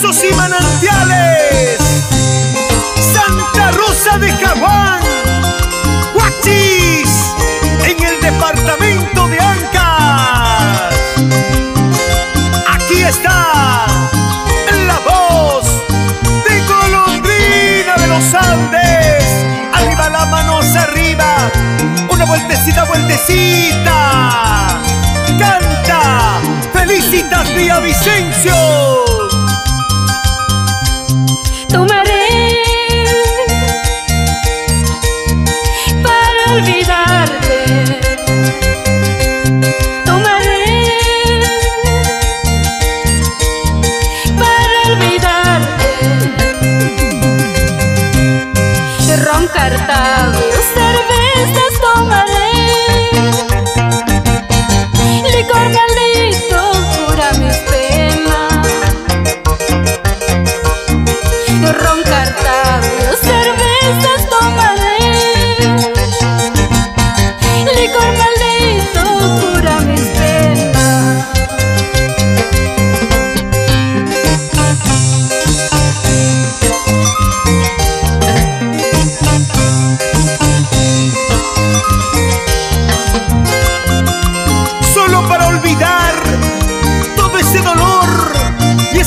pozos y manantiales. Santa Rosa de Jaguán, Huachis, en el departamento de Ancas. Aquí está la voz de Golondrina de los Andes. Arriba las manos arriba, una vueltecita, vueltecita. Canta, felicitas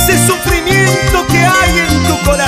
Vicencio. para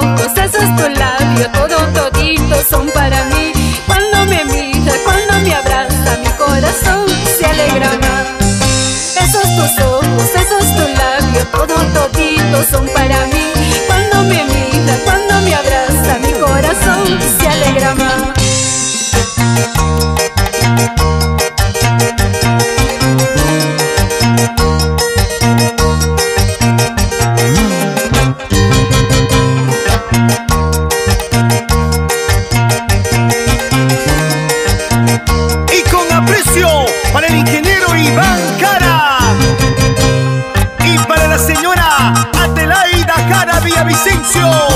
para mí. Cuando me mira, cuando me abraza, mi corazón se alegra más. よ